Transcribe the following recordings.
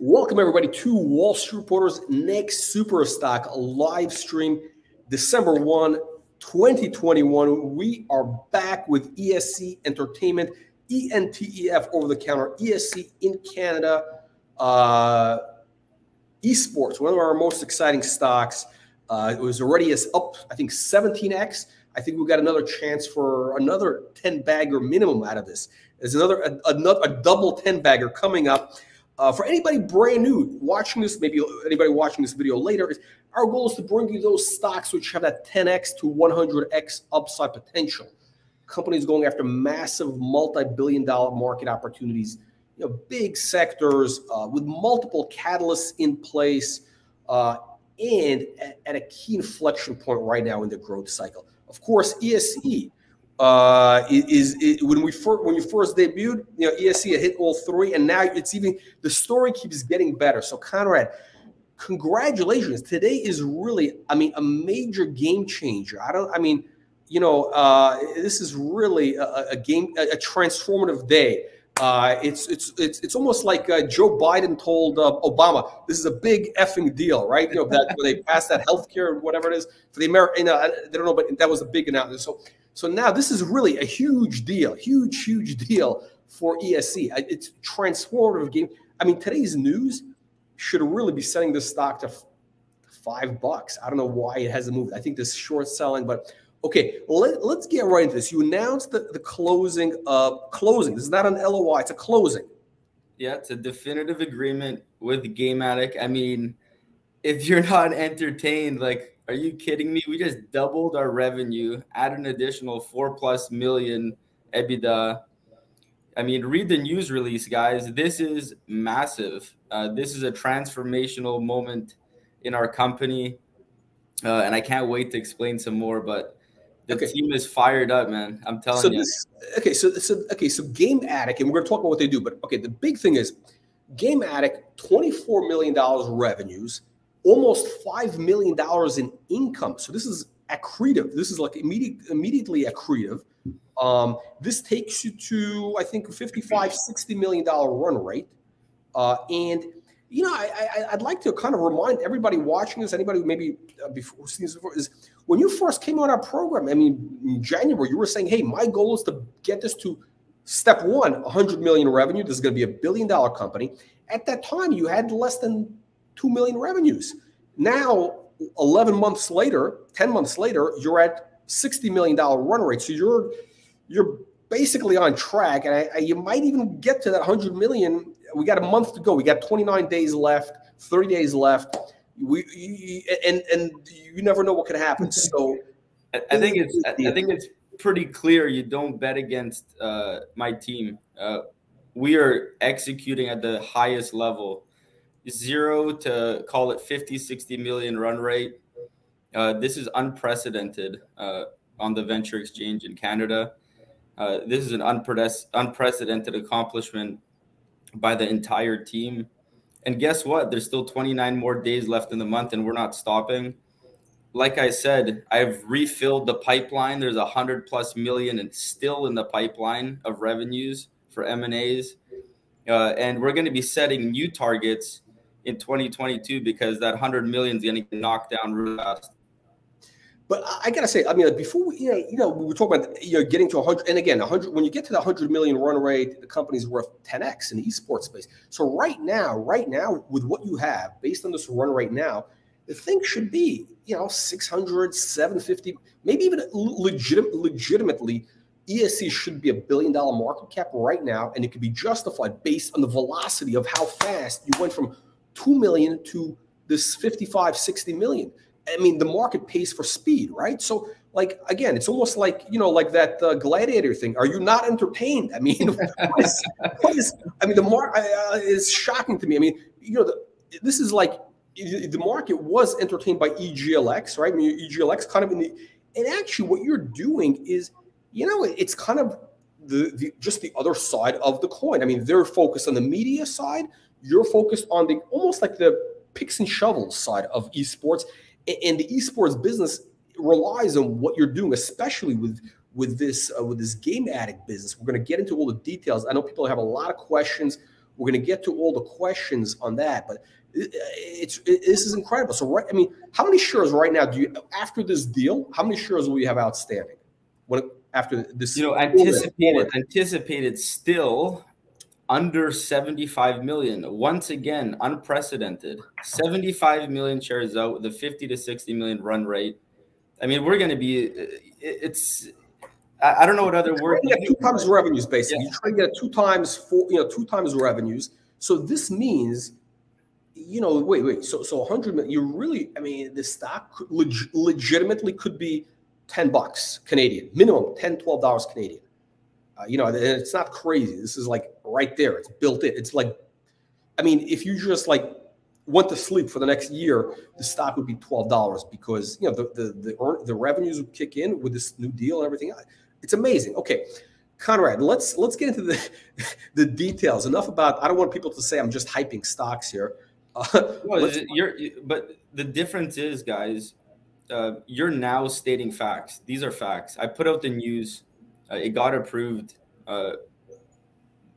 Welcome, everybody, to Wall Street Reporter's next Super Stock live stream, December 1, 2021. We are back with ESE Entertainment, ENTEF over the counter, ESE in Canada, uh, esports, one of our most exciting stocks. Uh, it was already as up, I think, 17x. I think we got another chance for another 10 bagger minimum out of this. There's another a, another a double 10 bagger coming up. Uh, for anybody brand new watching this, maybe anybody watching this video later, is our goal is to bring you those stocks which have that 10x to 100x upside potential. Companies going after massive multi-billion dollar market opportunities, you know, big sectors uh, with multiple catalysts in place, uh, and at, at a key inflection point right now in the growth cycle. Of course, ESE uh, is, is, when we first when you first debuted, you know, ESE hit all three, and now it's even the story keeps getting better. So Conrad, congratulations! Today is really, I mean, a major game changer. I don't, I mean, you know, uh, this is really a, a game, a, a, transformative day. Uh, it's it's it's it's almost like uh, Joe Biden told uh, Obama, "This is a big effing deal, right?" You know that when they passed that health care, whatever it is for the American, you know, they don't know, but that was a big announcement. So so now this is really a huge deal, huge, huge deal for ESE. It's transformative game. I mean, today's news should really be setting this stock to five bucks. I don't know why it hasn't moved. I think this short selling, but okay, let, us get right into this. You announced the, the closing of closing. This is not an LOI, it's a closing. Yeah, it's a definitive agreement with GameAddik. I mean, if you're not entertained, like are you kidding me? We just doubled our revenue, add an additional four plus million EBITDA. I mean, read the news release, guys. This is massive. Uh, this is a transformational moment in our company. Uh, and I can't wait to explain some more, but the okay. team is fired up, man. I'm telling so you. This, okay, so so okay, so GameAddik, and we're gonna talk about what they do, but okay, the big thing is GameAddik, $24 million revenues, almost $5 million in income. So this is accretive. This is like immediate, immediately accretive. Um, this takes you to, I think, 55, 60 million dollar run rate. Uh, and you know, I, I, would like to kind of remind everybody watching this, anybody maybe uh, before seen this before, is when you first came on our program. I mean, in January, you were saying, "Hey, my goal is to get this to step one, 100 million revenue. This is going to be a billion dollar company." At that time, you had less than 2 million revenues. Now, 11 months later, 10 months later, you're at $60 million run rate. So you're you're basically on track. And I, I, you might even get to that 100 million. We got a month to go. We got 29 days left, 30 days left. We and and you never know what could happen. So I think it's I think it's pretty clear you don't bet against uh, my team. Uh, we are executing at the highest level zero to call it 50 60 million run rate. Uh, this is unprecedented uh, on the venture exchange in canada. Uh, this is an unprecedented accomplishment by the entire team. And guess what? There's still 29 more days left in the month and we're not stopping. Like i said i've refilled the pipeline. There's a hundred plus million and still in the pipeline of revenues for m&as uh, and we're going to be setting new targets in 2022 because that 100 million is going to get knocked down real fast. But I gotta say, I mean, before we, you know, you know, we were talking about you know getting to 100, and again, 100. When you get to the 100 million run rate, the company's worth 10x in the esports space. So right now, right now, with what you have, based on this run right now, the thing should be, you know, 600, 750, maybe even legit, legitimately, ESE should be a billion dollar market cap right now, and it could be justified based on the velocity of how fast you went from 2 million to this 55, 60 million. I mean, the market pays for speed, right? So, like again, it's almost like you know, like that uh, gladiator thing. Are you not entertained? I mean, what is, what is, I mean, the market uh, is shocking to me. I mean, you know, the, this is like the market was entertained by EGLX, right? I mean, EGLX kind of in the, and actually, what you're doing is, you know, it's kind of the, the just the other side of the coin. I mean, they're focused on the media side you're focused on the almost like the picks and shovels side of esports, and the esports business relies on what you're doing, especially with with this uh, with this GameAddik business. We're going to get into all the details. I know people have a lot of questions We're going to get to all the questions on that, but it's it, this is incredible. So, right, I mean, how many shares right now do you after this deal? How many shares will you have outstanding when after this? You know, anticipated anticipated still under 75 million. Once again, unprecedented. 75 million shares out with a 50 to 60 million run rate. I mean, we're going to be. It's. I don't know what other word. Yeah, two times revenues, basically. Yeah. You try to get two times four, you know, two times revenues. So this means you know, wait, wait. So, so 100 million, you really, I mean, the stock leg- legitimately could be 10 bucks Canadian, minimum 10, 12 dollars Canadian. Uh, you know, it's not crazy. This is like right there. It's built in. It's like, I mean, if you just like went to sleep for the next year, the stock would be twelve dollars because you know the the the, the revenues would kick in with this new deal and everything. It's amazing. Okay, Conrad, let's let's get into the the details. Enough about. I don't want people to say I'm just hyping stocks here. well, you're, but the difference is, guys, uh, you're now stating facts. These are facts. I put out the news. Uh, it got approved. Uh,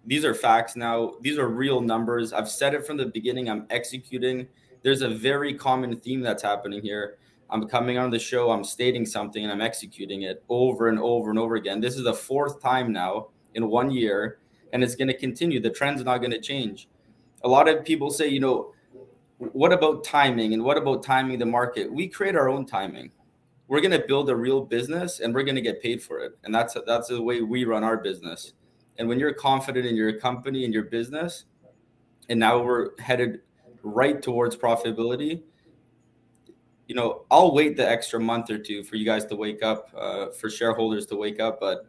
these are facts now. These are real numbers. I've said it from the beginning. I'm executing. There's a very common theme that's happening here. I'm coming on the show. I'm stating something and I'm executing it over and over and over again. This is the fourth time now in one year, and it's going to continue. The trend's not going to change. A lot of people say, you know, what about timing and what about timing the market? We create our own timing. We're going to build a real business and we're going to get paid for it. And that's that's the way we run our business. And when you're confident in your company and your business, and now we're headed right towards profitability, you know, I'll wait the extra month or two for you guys to wake up, uh, for shareholders to wake up. But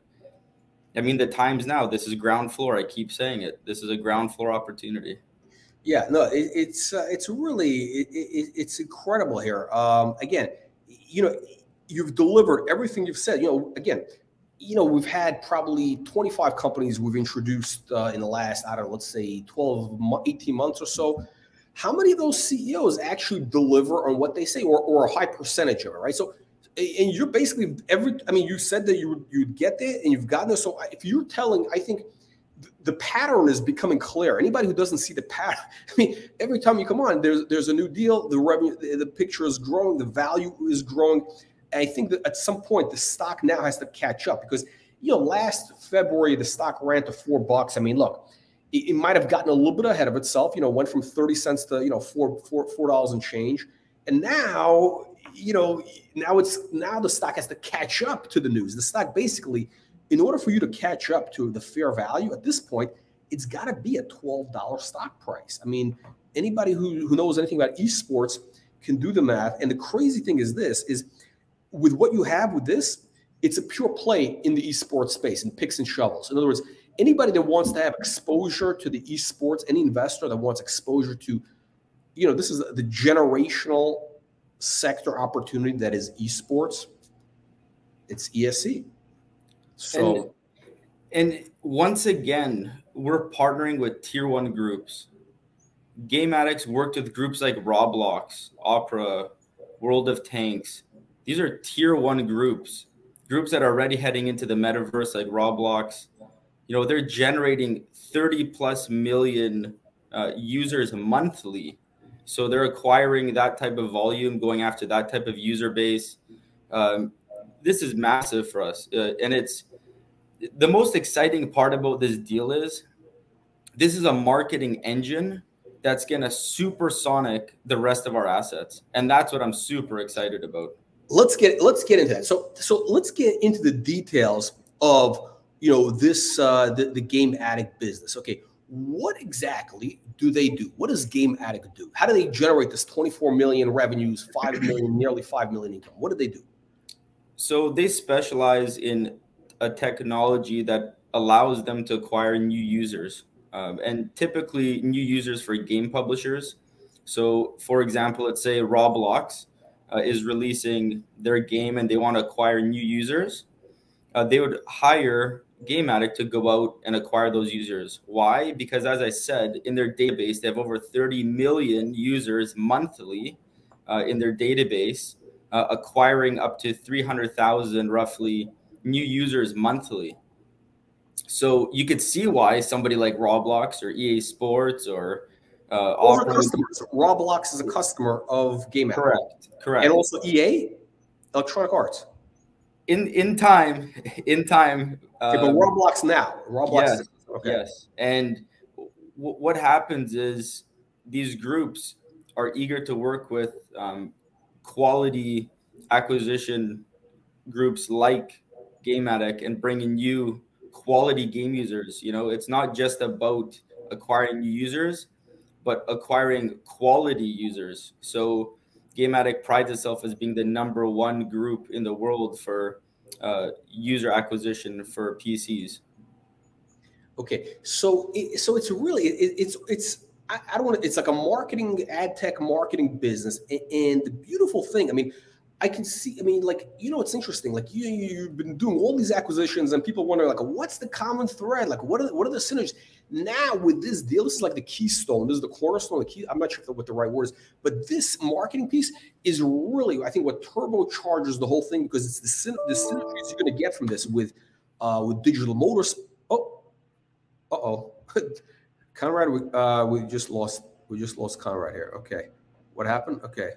I mean, the times now, this is ground floor. I keep saying it. This is a ground floor opportunity. Yeah, no, it, it's uh, it's really it, it, it's incredible here. Um, again, you know, you've delivered everything you've said. You know, again, you know, we've had probably 25 companies we've introduced uh, in the last, I don't know, let's say 12, 18 months or so. How many of those CEOs actually deliver on what they say, or, or a high percentage of it, right? So, and you're basically every. I mean, you said that you you'd get there, and you've gotten there. So, if you're telling, I think the pattern is becoming clear. Anybody who doesn't see the pattern, I mean, every time you come on, there's there's a new deal. The revenue, the, the picture is growing, the value is growing. I think that at some point the stock now has to catch up because you know last February the stock ran to four bucks. I mean, look, it, it might have gotten a little bit ahead of itself. You know, went from thirty cents to you know four four four dollars and change, and now you know now it's now the stock has to catch up to the news. The stock basically in order for you to catch up to the fair value at this point, it's got to be a $12 stock price. I mean, anybody who, who knows anything about esports can do the math. And the crazy thing is this is with what you have with this, it's a pure play in the esports space in picks and shovels. In other words, anybody that wants to have exposure to the esports, any investor that wants exposure to, you know, this is the generational sector opportunity that is esports. It's ESC. So, and, and once again, we're partnering with tier one groups. GameAddiks worked with groups like Roblox, Opera, World of Tanks. These are tier one groups, groups that are already heading into the metaverse like Roblox. You know, they're generating 30 plus million uh, users monthly. So they're acquiring that type of volume, going after that type of user base. Um, this is massive for us. Uh, and it's the most exciting part about this deal is this is a marketing engine that's going to supersonic the rest of our assets and that's what i'm super excited about let's get let's get into that. So so let's get into the details of you know this uh the, the GameAddik business. Okay what exactly do they do? What does GameAddik do? How do they generate this 24 million revenues 5 million nearly 5 million income? What do they do? So they specialize in a technology that allows them to acquire new users um, and typically new users for game publishers. So, for example, let's say Roblox uh, is releasing their game and they want to acquire new users. Uh, they would hire GameAddik to go out and acquire those users. Why? Because, as I said, in their database, they have over 30 million users monthly uh, in their database, uh, acquiring up to 300,000 roughly new users monthly. So you could see why somebody like Roblox or EA Sports or uh, Those are customers. Roblox is a customer of Game Correct. Correct. And also EA, Electronic Arts. In in time, in time. Okay, but um, Roblox now. Roblox. Yes. Okay. Yes. And what happens is these groups are eager to work with um, quality acquisition groups like GameAddik and bringing you quality game users. You know, it's not just about acquiring new users, but acquiring quality users. So GameAddik prides itself as being the number one group in the world for uh, user acquisition for PCs. Okay, so it, so it's really it, it's it's I, I don't want. It's like a marketing ad tech marketing business, and, and the beautiful thing, I mean I can see. I mean, like you know, it's interesting. Like you, you've been doing all these acquisitions, and people wonder, like, what's the common thread? Like, what are what are the synergies? Now with this deal, this is like the keystone. This is the cornerstone. The key. I'm not sure what the right word is, but this marketing piece is really, I think, what turbocharges the whole thing because it's the the synergies you're going to get from this with uh, with digital motors. Oh, uh oh, Conrad, we, uh, we just lost. We just lost Conrad here. Okay, what happened? Okay.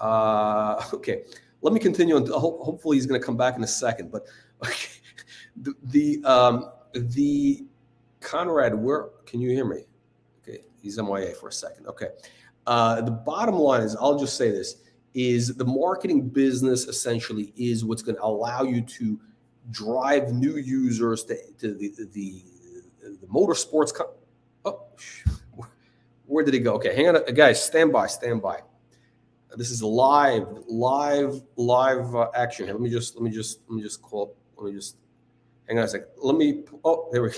Uh, okay, let me continue. And hopefully, he's going to come back in a second. But okay, the the, um, the Conrad, where can you hear me? Okay, he's MIA for a second. Okay, uh, the bottom line is, I'll just say this: is the marketing business essentially is what's going to allow you to drive new users to, to the the, the motorsports. Co- oh, where did he go? Okay, hang on, guys. Stand by. Stand by. This is live, live, live uh, action here. Let me just, let me just, let me just call. Let me just, hang on a second. Let me. Oh, there we go.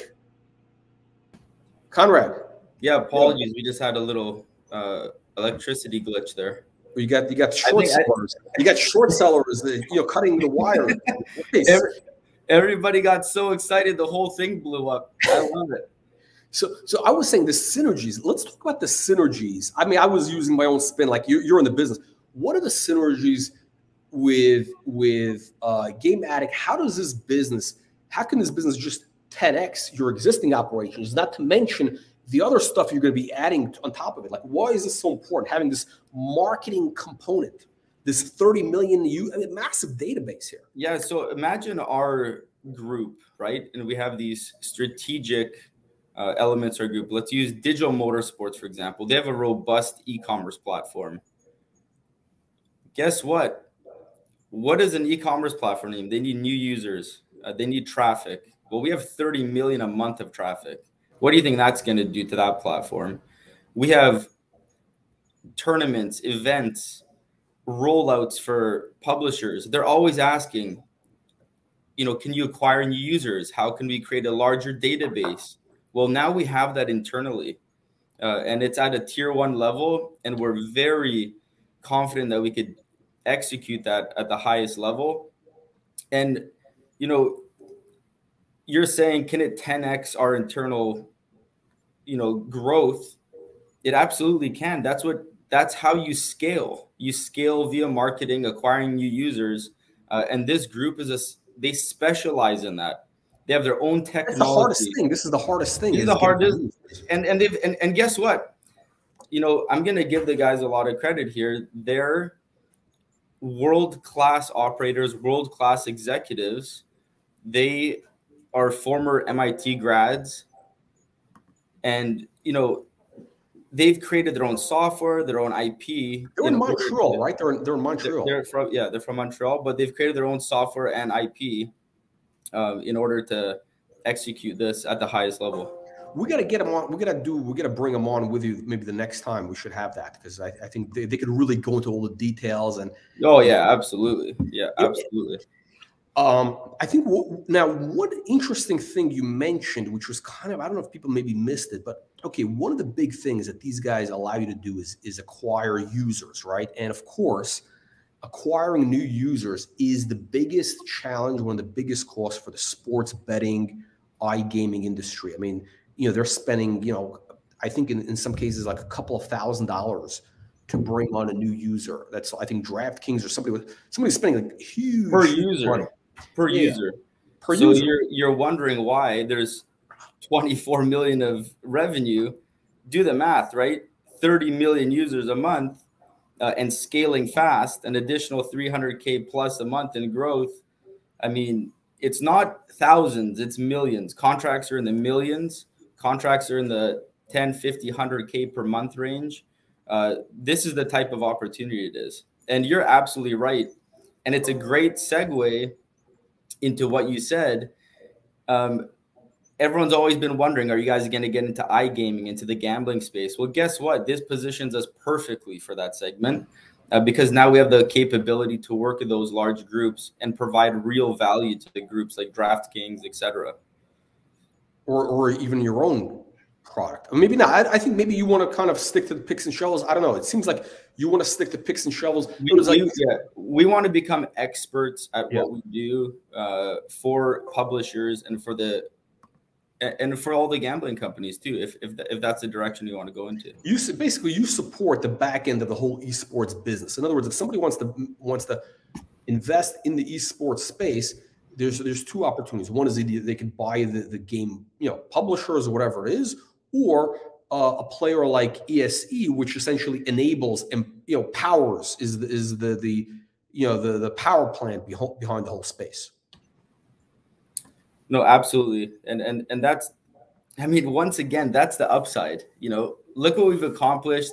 Conrad. Yeah, apologies. We just had a little uh, electricity glitch there. You got you got short sellers. I, you got short sellers. That, you know, cutting the wire. Every, everybody got so excited, the whole thing blew up. I love it. So, so I was saying the synergies. Let's talk about the synergies. I mean, I was using my own spin. Like you're, you're in the business. What are the synergies with with uh, GameAddik? How does this business? How can this business just 10x your existing operations? Not to mention the other stuff you're going to be adding on top of it. Like, why is this so important? Having this marketing component, this 30 million you I mean, massive database here. Yeah. So imagine our group, right? And we have these strategic uh, elements or group. Let's use Digital Motorsports, for example. They have a robust e commerce platform. Guess what? What is an e commerce platform name? They need new users, uh, they need traffic. Well, we have 30 million a month of traffic. What do you think that's going to do to that platform? We have tournaments, events, rollouts for publishers. They're always asking, you know, can you acquire new users? How can we create a larger database? Well, now we have that internally, uh, and it's at a tier one level, and we're very confident that we could execute that at the highest level. And you know, you're saying can it 10x our internal, you know, growth? It absolutely can. That's what that's how you scale. You scale via marketing, acquiring new users, uh, and this group is a they specialize in that. They have their own technology. That's the hardest thing. This is the hardest thing. Is the hardest. And and they've and, and guess what? You know, I'm gonna give the guys a lot of credit here. They're world class operators, world class executives. They are former MIT grads, and you know they've created their own software, their own IP. They're in Montreal, right? They're they're in Montreal. They're, from yeah, they're from Montreal, but they've created their own software and IP uh, in order to execute this at the highest level. We got to get them on. We got to do. We got to bring them on with you. Maybe the next time we should have that because I, I think they, they could really go into all the details and. Oh yeah, absolutely. Yeah, absolutely. Um, I think what, now one interesting thing you mentioned, which was kind of I don't know if people maybe missed it, but okay, one of the big things that these guys allow you to do is is acquire users, right? And of course, acquiring new users is the biggest challenge, one of the biggest costs for the sports betting, iGaming industry. I mean, you know, they're spending, you know, I think in, in some cases like a couple of thousand dollars to bring on a new user. That's I think DraftKings or somebody with somebody spending like huge per user money. Per yeah. user per so user. you're you're wondering why there's 24 million of revenue. Do the math, right? 30 million users a month uh, and scaling fast, an additional 300k plus a month in growth. I mean, it's not thousands, it's millions. Contracts are in the millions. Contracts are in the 10, 50, 100k per month range. Uh, this is the type of opportunity it is. And you're absolutely right. And it's a great segue into what you said. Um, everyone's always been wondering are you guys going to get into iGaming, into the gambling space? Well, guess what? This positions us perfectly for that segment. Uh, because now we have the capability to work with those large groups and provide real value to the groups like DraftKings, etc. Or, or even your own product. Maybe not. I, I, think maybe you want to kind of stick to the picks and shovels. I don't know. It seems like you want to stick to picks and shovels. We, like, yeah, we want to become experts at yeah. what we do uh, for publishers and for the and for all the gambling companies too if if, if that's the direction you want to go into you basically you support the back end of the whole esports business in other words if somebody wants to wants to invest in the esports space there's there's two opportunities one is they, they can buy the, the game you know publishers or whatever it is or uh, a player like ese which essentially enables and you know powers is the, is the the you know the the power plant behind, behind the whole space no, absolutely. And and and that's I mean, once again, that's the upside. You know, look what we've accomplished.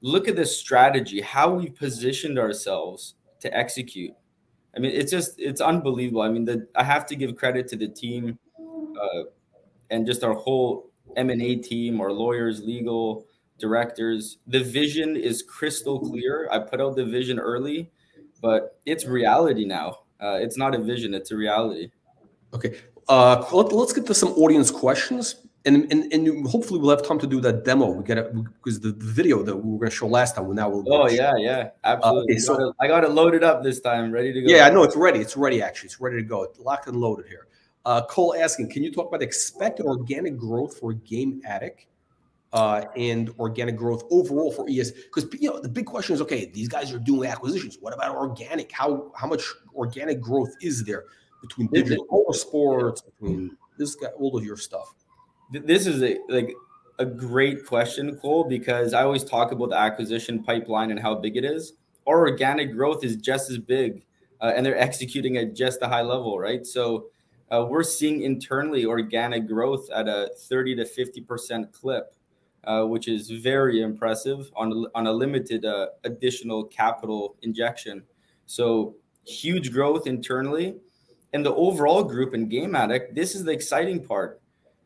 Look at this strategy, how we positioned ourselves to execute. I mean, it's just it's unbelievable. I mean, the I have to give credit to the team uh, and just our whole M and A team, our lawyers, legal directors. The vision is crystal clear. I put out the vision early, but it's reality now. Uh, it's not a vision; it's a reality. Okay. Uh, let, us get to some audience questions. And, and and hopefully we'll have time to do that demo. We get it because the, the video that we were going to show last time. We now will. Oh yeah, yeah, absolutely. Uh, okay, so I got it loaded up this time, ready to go. Yeah, I know it's ready. It's ready. Actually, it's ready to go. Locked and loaded here. Uh, Cole asking, can you talk about expected organic growth for GameAddik uh, and organic growth overall for ES? Because you know the big question is, okay, these guys are doing acquisitions. What about organic? How how much organic growth is there? between digital sports, between this guy, all of your stuff? This is a like a great question, Cole, because I always talk about the acquisition pipeline and how big it is. Our organic growth is just as big, uh, and they're executing at just a high level, right? So uh, we're seeing internally organic growth at a 30 to 50 percent clip, uh, which is very impressive on on a limited uh, additional capital injection. So huge growth internally and the overall group in GameAddik, this is the exciting part.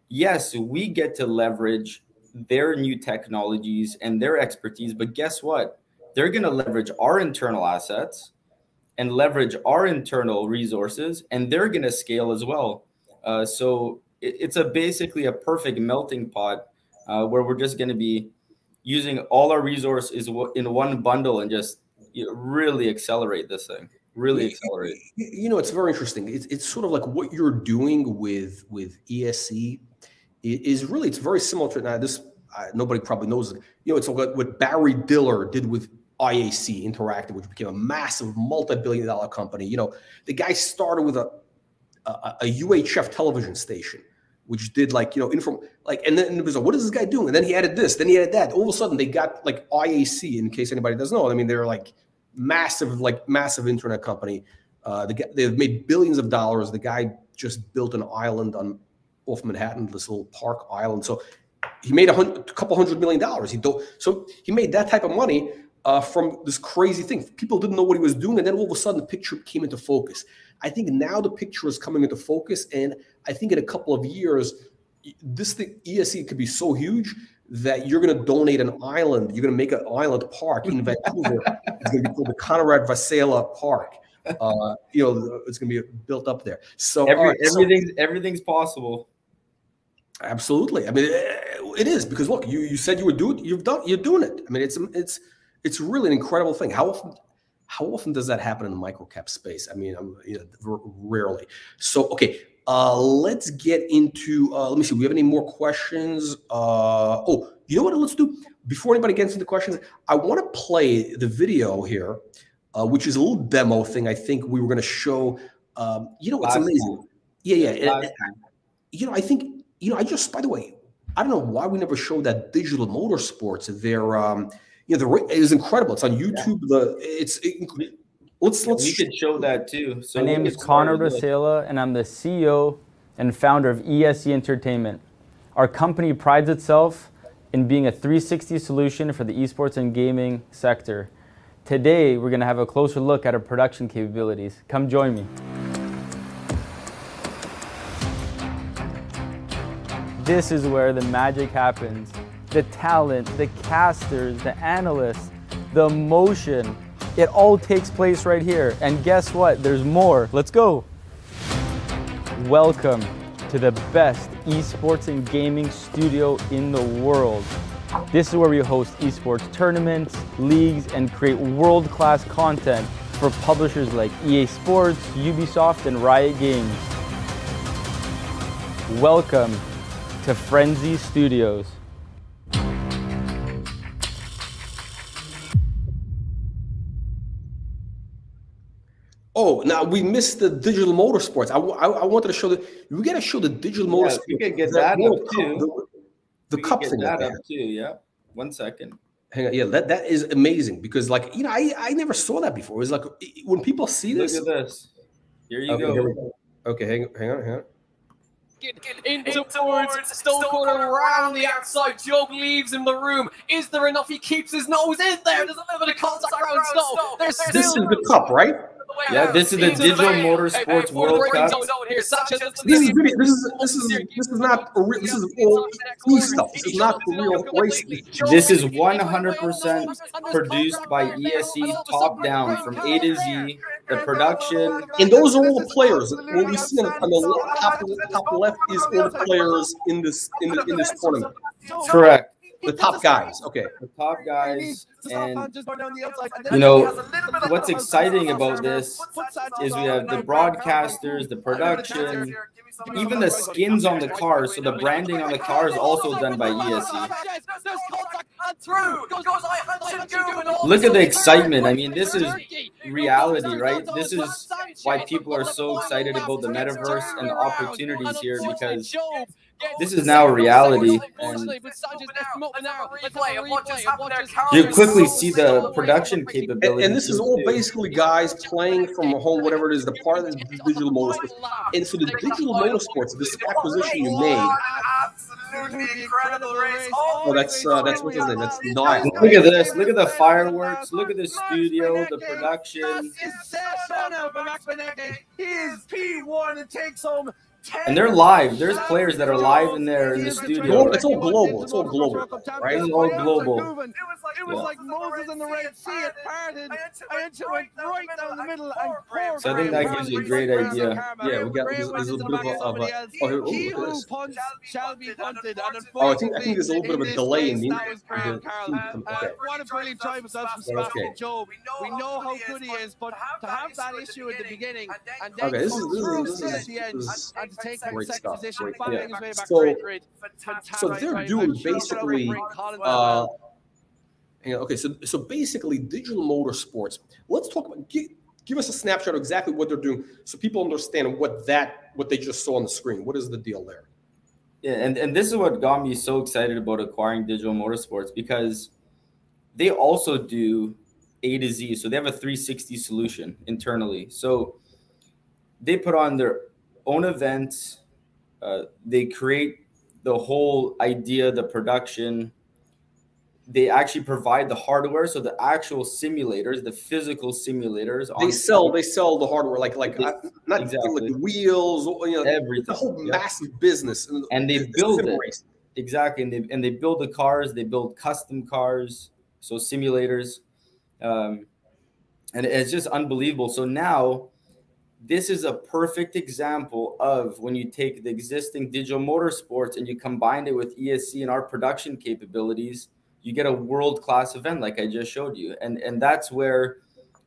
Yes, we get to leverage their new technologies and their expertise, but guess what? They're going to leverage our internal assets and leverage our internal resources, and they're going to scale as well. Uh, so it, it's a basically a perfect melting pot uh, where we're just going to be using all our resources in one bundle and just you know, really accelerate this thing really accelerate. You know, it's very interesting. It's, it's sort of like what you're doing with with ESE is really it's very similar to now. This uh, nobody probably knows it. You know, it's like what Barry Diller did with IAC Interactive, which became a massive multi-billion dollar company. You know, the guy started with a a, a UHF television station which did like you know inform like and then it was like what is this guy doing and then he added this then he added that all of a sudden they got like IAC in case anybody doesn't know I mean they're like massive, like massive internet company. Uh, the, they've made billions of dollars. The guy just built an island on off Manhattan, this little park island. So he made a, hundred, a couple hundred million dollars. He do, so he made that type of money uh, from this crazy thing. People didn't know what he was doing, and then all of a sudden the picture came into focus. I think now the picture is coming into focus, and I think in a couple of years, this thing ESE could be so huge that you're going to donate an island. You're going to make an island park in Vancouver. it's going to be called the Konrad Wasiela Park. Uh, you know, it's going to be built up there. So Every, right, everything's so, everything's possible. Absolutely. I mean, it is because look, you you said you would do it. You've done. You're doing it. I mean, it's it's it's really an incredible thing. How often how often does that happen in the microcap space? I mean, I'm, you know, rarely. So okay, uh, let's get into, uh, let me see, we have any more questions? Uh, oh, you know what let's do? Before anybody gets into questions, I want to play the video here, uh, which is a little demo thing I think we were going to show. Um, you know, it's amazing. Yeah, yeah. And, and, you know, I think you know. I just, by the way, I don't know why we never showed that digital motorsports. Their, um, you know, the it is incredible. It's on YouTube. Yeah. The it's. It, let's let's. We could show that too. So My name is Konrad Wasiela, and I'm the CEO and founder of ESE Entertainment. Our company prides itself in being a 360 solution for the esports and gaming sector. Today, we're going to have a closer look at our production capabilities. Come join me. This is where the magic happens. The talent, the casters, the analysts, the emotion, it all takes place right here. And guess what? There's more. Let's go. Welcome to the best esports and gaming studio in the world. This is where we host esports tournaments, leagues, and create world-class content for publishers like EA Sports, Ubisoft, and Riot Games. Welcome to Frenzy Studios. Oh, now we missed the digital motorsports. I, I, I wanted to show the. We got to show the digital yeah, motorsports. We can get that, that up too. The, the cup thing. That up too. Yeah. One second. Hang on. Yeah, that, that is amazing because, like, you know, I, I never saw that before. It's like when people see this. Look at this. Here you okay, go. Here go. Okay, hang, hang on, hang on Get into towards Stone Cold around the outside. Job leaves in the room. Is there enough? He keeps his nose in there. There's a little bit of contact around Snow. There's this is the cup, right? Yeah, this is the Digital Motorsports World Cup. This is this is this is this is not a real, this is all e stuff. This is not the real racing. This is 100% produced by ESE top down from A to Z. The production and those are all the players. What we see on the, on the top, top left is all the players in this in, the, in this tournament. Correct the top guys. Okay. The top guys. And, you know, what's exciting about this is we have the broadcasters, the production, even the skins on the cars. So the branding on the car is also done by ESE. Look at the excitement. I mean, this is reality, right? This is why people are so excited about the metaverse and the opportunities here because this is now a reality. And you quickly see the production capability. And, this is all basically guys playing from home, whatever it is, the part of the digital motorsports. And so the digital motorsports, this acquisition you made. Oh, that's uh, that's what's his name. That's nice. Look at this. Look at the fireworks. Look at the studio, the production. His P1 and takes home and they're live. There's players that are live in there in the studio. It's all global. It's all global, right? It's all global. It was like it was like Moses in the Red Sea. It parted. And it went right down the middle and poured. So I think that gives you a great idea. Yeah, we got there's, there's a little bit of a. Uh, oh, here, he who punts shall be punted. Oh, I think I think there's a little bit of a delay in the. What a brilliant try myself from Sebastian Job. We know how good he is, but to have that issue at the beginning and then come through at the end and take that great stuff. Position, great, yeah. so, so they're doing basically. Uh, okay, so so basically, digital motorsports. Let's talk about. Give, give us a snapshot of exactly what they're doing, so people understand what that what they just saw on the screen. What is the deal there? Yeah, and, and this is what got me so excited about acquiring digital motorsports because they also do A to Z. So they have a 360 solution internally. So they put on their own events. Uh, they create the whole idea, the production. They actually provide the hardware, so the actual simulators, the physical simulators. They sell. They sell the hardware, like like uh, not exactly. like wheels, you know, everything. The whole yeah. massive business, and, and they build it race. exactly, and they and they build the cars. They build custom cars, so simulators, um, and it's just unbelievable. So now this is a perfect example of when you take the existing digital motorsports and you combine it with ESE and our production capabilities, you get a world class event like I just showed you. And and that's where,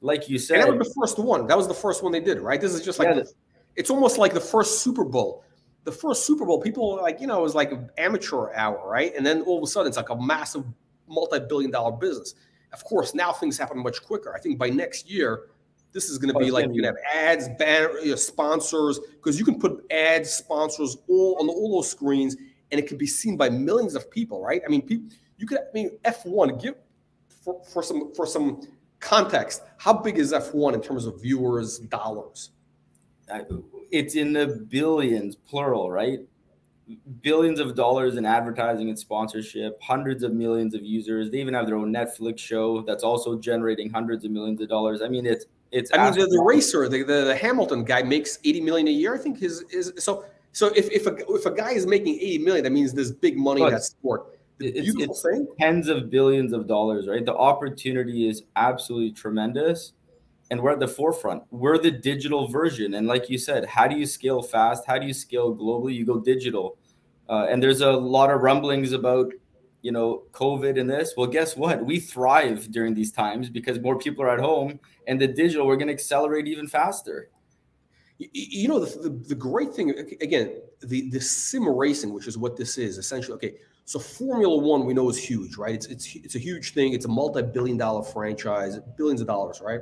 like you said, and that was the first one. That was the first one they did, right? This is just like yeah, the, it's almost like the first Super Bowl. The first Super Bowl, people like you know, it was like an amateur hour, right? And then all of a sudden, it's like a massive, multi-billion-dollar business. Of course, now things happen much quicker. I think by next year, This is going to be oh, like you can have ads, banner, you know, sponsors, because you can put ads, sponsors all on all those screens, and it can be seen by millions of people, right? I mean, people, you could. I mean, F1 give for, for some for some context. How big is F1 in terms of viewers, dollars? It's in the billions, plural, right? billions of dollars in advertising and sponsorship, hundreds of millions of users. They even have their own Netflix show that's also generating hundreds of millions of dollars. I mean, it's it's. I mean, the, the racer, the, the, the Hamilton guy makes eighty million a year. I think his is so. So if if a if a guy is making eighty million, that means there's big money in that sport. it's, it's thing. tens of billions of dollars, right? The opportunity is absolutely tremendous and we're at the forefront. We're the digital version. And like you said, how do you scale fast? How do you scale globally? You go digital. Uh, and there's a lot of rumblings about, you know, COVID and this. Well, guess what? We thrive during these times because more people are at home and the digital, we're going to accelerate even faster. You know, the, the, the, great thing, again, the, the sim racing, which is what this is essentially. Okay. So Formula One, we know is huge, right? It's, it's, it's a huge thing. It's a multi-billion dollar franchise, billions of dollars, right?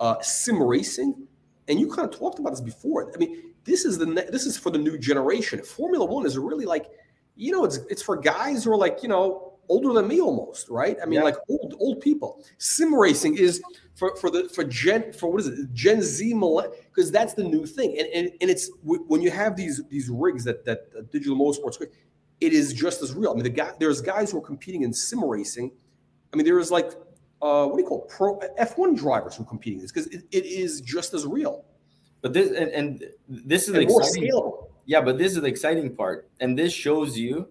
uh, sim racing, and you kind of talked about this before. I mean, this is the this is for the new generation. Formula One is really like, you know, it's it's for guys who are like, you know, older than me almost, right? I mean, yeah. like old old people. Sim racing is for for the for Gen for what is it Gen Z because that's the new thing, and, and and it's when you have these these rigs that that uh, digital motorsports, it is just as real. I mean, the guy there's guys who are competing in sim racing. I mean, there is like uh, what do you call it? pro F1 drivers who are competing this because it, it is just as real. But this and, and this is and more scalable. Yeah, but this is the exciting part, and this shows you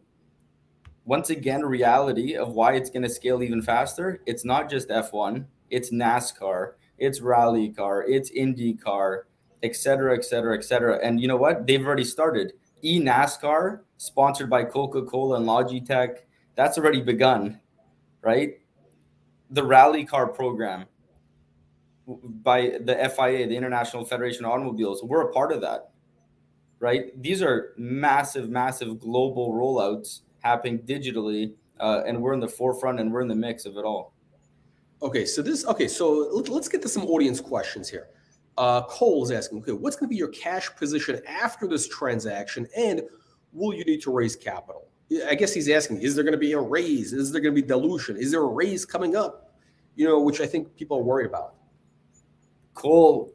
once again the reality of why it's going to scale even faster. It's not just F1; it's NASCAR, it's Rally Car, it's IndyCar, et cetera, et cetera, et cetera. And you know what? They've already started. E NASCAR, sponsored by Coca Cola and Logitech, that's already begun, right? the rally car program by the FIA, the International Federation of Automobiles. We're a part of that, right? These are massive, massive global rollouts happening digitally, uh, and we're in the forefront and we're in the mix of it all. Okay, so this okay, so let's get to some audience questions here. Uh, Cole is asking, okay, what's going to be your cash position after this transaction, and will you need to raise capital? I guess he's asking, is there going to be a raise? Is there going to be dilution? Is there a raise coming up? You know, which I think people are worried about. Cole,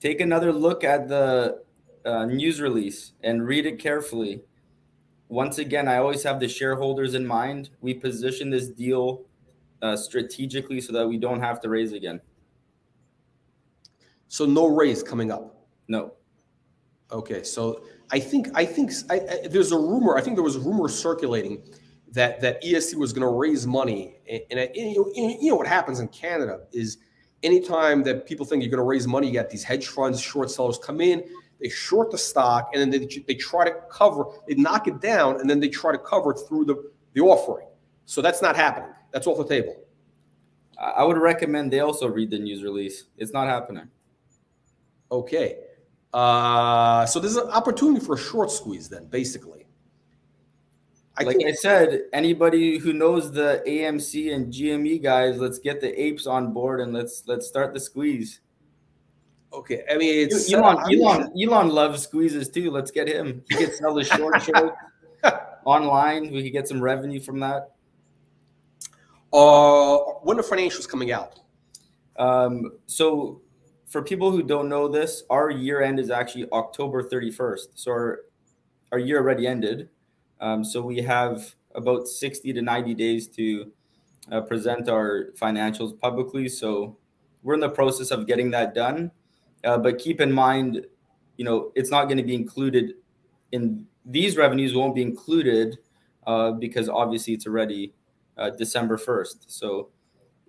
take another look at the uh, news release and read it carefully. Once again, I always have the shareholders in mind. We position this deal uh, strategically so that we don't have to raise again. So no raise coming up. No. Okay, so I think I think I, I, there's a rumor. I think there was a rumor circulating that that ESE was going to raise money, and, and, and you, know, you know what happens in Canada is anytime that people think you're going to raise money, you got these hedge funds, short sellers come in, they short the stock, and then they, they try to cover, they knock it down, and then they try to cover it through the, the offering. So that's not happening. That's off the table. I would recommend they also read the news release. It's not happening. Okay. Uh, so there's an opportunity for a short squeeze then, basically. I like I said, anybody who knows the AMC and GME guys, let's get the apes on board and let's let's start the squeeze. Okay, I mean, it's Elon. Uh, Elon, Elon loves squeezes too. Let's get him. He could sell the short show online. We could get some revenue from that. Uh, when are financials coming out? Um, so for people who don't know this, our year end is actually October 31st. So our, our year already ended. Um, so we have about 60 to 90 days to uh, present our financials publicly. So we're in the process of getting that done. Uh, but keep in mind, you know, it's not going to be included in these revenues won't be included uh, because obviously it's already uh, December 1st. So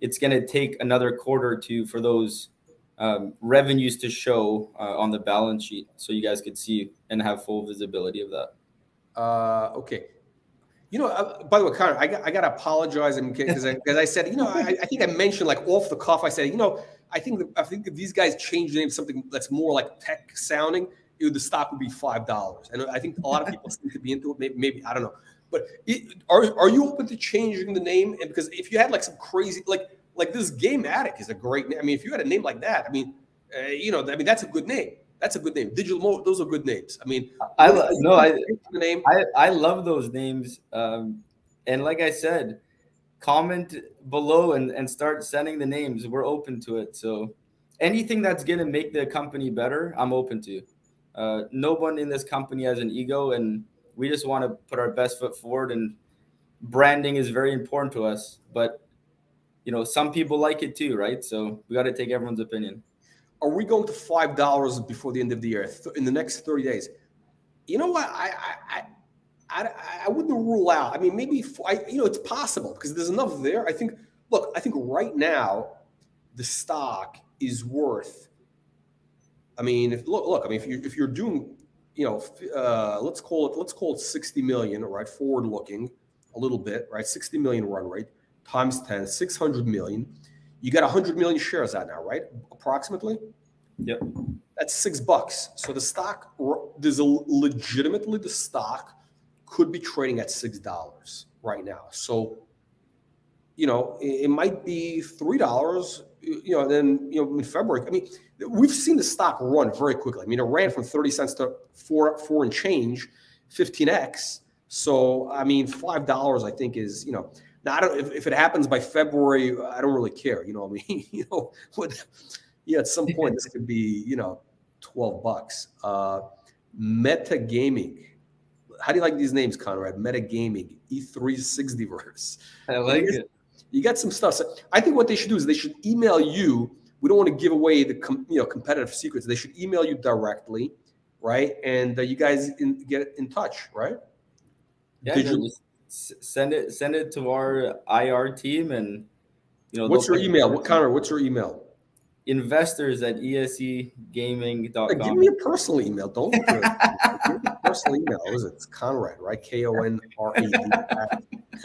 it's going to take another quarter or two for those um, revenues to show uh, on the balance sheet so you guys could see and have full visibility of that. Uh, okay. You know, uh, by the way, Connor, I got, I got to apologize because I, I, said, you know, I, I, think I mentioned like off the cuff. I said, you know, I think I think if these guys change the name to something that's more like tech sounding, it, the stock would be five dollars. And I think a lot of people seem to be into it. Maybe, maybe I don't know. But it, are are you open to changing the name? And because if you had like some crazy like like this GameAddik is a great name. I mean, if you had a name like that, I mean, uh, you know, I mean, that's a good name. That's a good name. Digital Mo, those are good names. I mean, I no, I the name. I, I love those names. Um, and like I said, comment below and, and start sending the names. We're open to it. So anything that's gonna make the company better, I'm open to. Uh, no one in this company has an ego, and we just want to put our best foot forward. And branding is very important to us. But you know, some people like it too, right? So we got to take everyone's opinion. Are we going to five dollars before the end of the year in the next thirty days? You know what? I I, I wouldn't rule out. I mean, maybe I, you know it's possible because there's enough there. I think. Look, I think right now the stock is worth. I mean, if look, look. I mean, if you if you're doing, you know, uh, let's call it let's call it sixty million, right? Forward looking a little bit, right? Sixty million run rate times 10, 600 million. You got 100 million shares out now, right? Approximately. Yep. That's six bucks. So the stock, there's a legitimately the stock could be trading at six dollars right now. So, you know, it, it might be three dollars. You know, then you know in February. I mean, we've seen the stock run very quickly. I mean, it ran from thirty cents to four four and change, fifteen x. So I mean, five dollars I think is you know now, I don't if, if it happens by February, I don't really care. You know, I mean, you know? Yeah, at some point this could be you know, twelve bucks. Uh, Meta Gaming. How do you like these names, Konrad? Meta Gaming, E360 verse. I like you it. You got some stuff. So I think what they should do is they should email you. We don't want to give away the com, you know competitive secrets. They should email you directly, right? And uh, you guys in, get in touch, right? Yeah, Digital, send it send it to our IR team and you know what's your email? What Connor, what's your email? Investors at esegaming.com. Give me a personal email. Don't give me a personal email. Is it? It's Konrad, right? K O N R A D.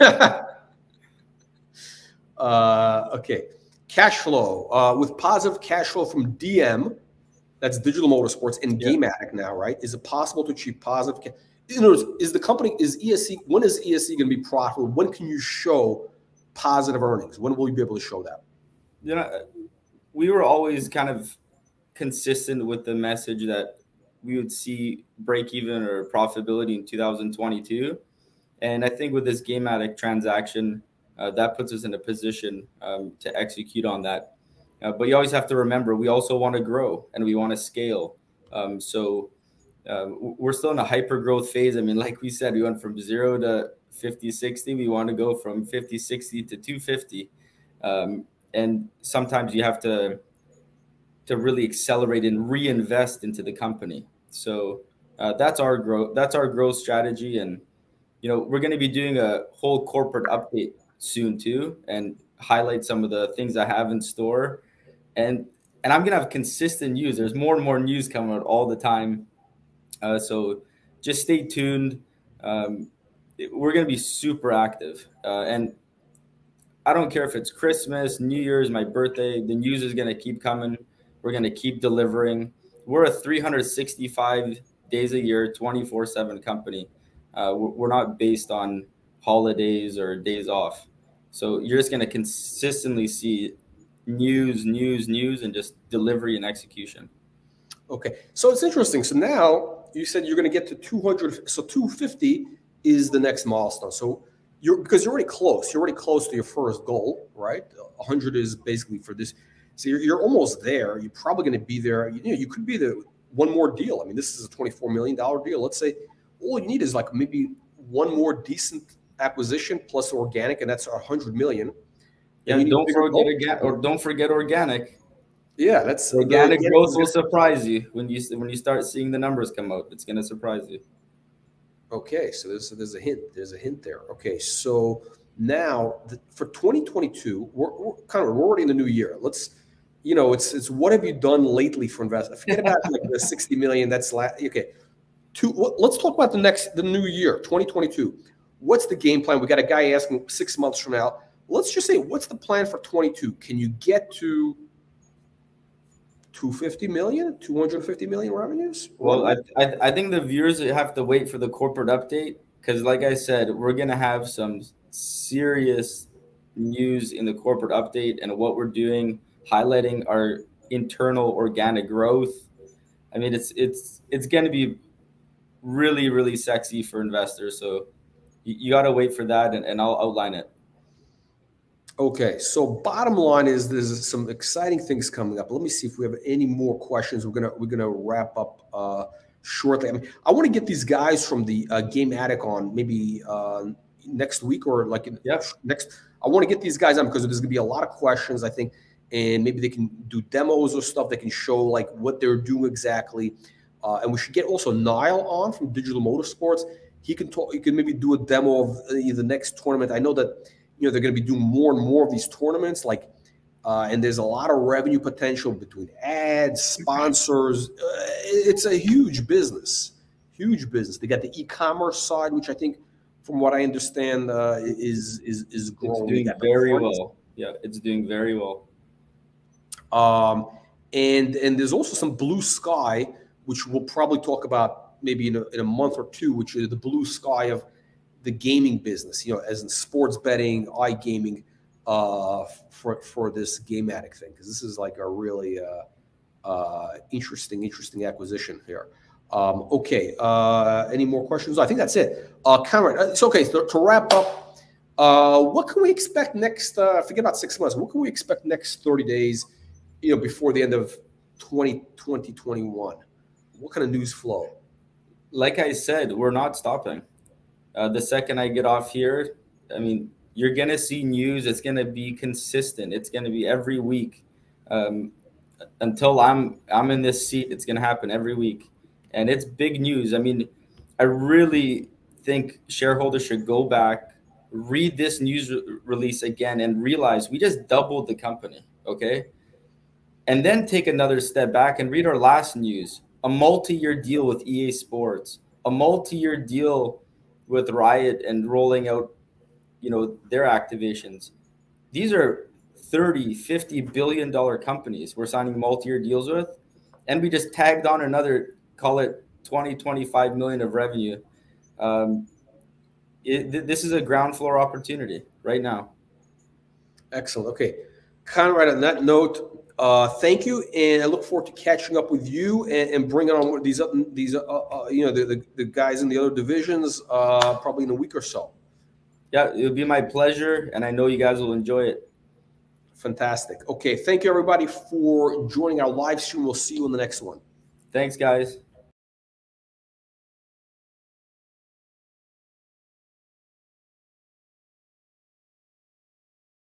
Uh, okay. Cash flow. Uh, with positive cash flow from DM, that's Digital Motorsports and yep. Game now, right? Is it possible to achieve positive cash? in other words, is the company is ESE when is ESE going to be profitable? When can you show positive earnings? When will you be able to show that? You know, we were always kind of consistent with the message that we would see break even or profitability in 2022. And I think with this GameAddik transaction, uh, that puts us in a position um, to execute on that. Uh, but you always have to remember, we also want to grow and we want to scale. Um, so um, we're still in a hyper growth phase. I mean, like we said, we went from zero to 50, 60. We want to go from 50, 60 to 250. Um, and sometimes you have to to really accelerate and reinvest into the company. So uh, that's our growth. That's our growth strategy. And you know, we're going to be doing a whole corporate update soon too, and highlight some of the things I have in store. And and I'm gonna have consistent news. There's more and more news coming out all the time uh, so just stay tuned. Um, we're going to be super active. Uh, and I don't care if it's Christmas, New Year's, my birthday, the news is going to keep coming. We're going to keep delivering. We're a 365 days a year, 24 7 company. Uh, we're not based on holidays or days off. So you're just going to consistently see news, news, news, and just delivery and execution. Okay. So it's interesting. So now you said you're going to get to 200. So 250 is the next milestone. So you're because you're already close. You're already close to your first goal, right? 100 is basically for this. So you're, you're almost there. You're probably going to be there. You, know, you could be the one more deal. I mean, this is a 24 million dollar deal. Let's say all you need is like maybe one more decent acquisition plus organic, and that's 100 million. Yeah, don't forget or don't forget organic. Yeah, that's organic growth will surprise you when you when you start seeing the numbers come out. It's going to surprise you. Okay, so there's there's a hint. There's a hint there. Okay, so now the, for 2022, we're, we're, kind of we're already in the new year. Let's, you know, it's it's what have you done lately for investment? Forget about like the 60 million. That's la- okay. Two. Let's talk about the next the new year, 2022. What's the game plan? We got a guy asking six months from now. Let's just say, what's the plan for 22? Can you get to 250 million 250 million revenues well I, I, I think the viewers have to wait for the corporate update because like i said we're gonna have some serious news in the corporate update and what we're doing, highlighting our internal organic growth. I mean, it's it's it's going to be really really sexy for investors. So you, you got to wait for that, and, and I'll outline it. Okay, so bottom line is there's some exciting things coming up. Let me see if we have any more questions. We're gonna we're gonna wrap up uh, shortly. I mean, I want to get these guys from the uh, GameAddik on maybe uh, next week or like yeah. next. I want to get these guys on because there's gonna be a lot of questions. I think, and maybe they can do demos or stuff. that can show like what they're doing exactly. Uh, and we should get also Niall on from Digital Motorsports. He can talk. He can maybe do a demo of uh, the next tournament. I know that you know they're going to be doing more and more of these tournaments like uh, and there's a lot of revenue potential between ads sponsors uh, it's a huge business huge business they got the e-commerce side which i think from what i understand uh, is is is growing it's doing very well yeah it's doing very well um and and there's also some blue sky which we'll probably talk about maybe in a, in a month or two which is the blue sky of the gaming business, you know, as in sports betting, iGaming, uh, for for this GameAddik thing, because this is like a really uh, uh, interesting, interesting acquisition here. Um, okay, uh, any more questions? I think that's it. Uh, uh, it's okay. So, to wrap up, uh, what can we expect next? Uh, forget about six months. What can we expect next thirty days? You know, before the end of 20, 2021? What kind of news flow? Like I said, we're not stopping. Uh, the second I get off here, I mean, you're gonna see news. It's gonna be consistent. It's gonna be every week um, until I'm I'm in this seat. It's gonna happen every week, and it's big news. I mean, I really think shareholders should go back, read this news re- release again, and realize we just doubled the company. Okay, and then take another step back and read our last news: a multi-year deal with EA Sports, a multi-year deal with Riot and rolling out, you know, their activations. These are 30, 50 billion dollar companies we're signing multi-year deals with. And we just tagged on another, call it 20, 25 million of revenue. Um, it, this is a ground floor opportunity right now. Excellent. Okay. Konrad, on that note, uh, thank you, and I look forward to catching up with you and, and bringing on these these uh, uh, you know the, the, the, guys in the other divisions uh, probably in a week or so. Yeah, it'll be my pleasure, and I know you guys will enjoy it. Fantastic. Okay, thank you everybody for joining our live stream. We'll see you in the next one. Thanks, guys.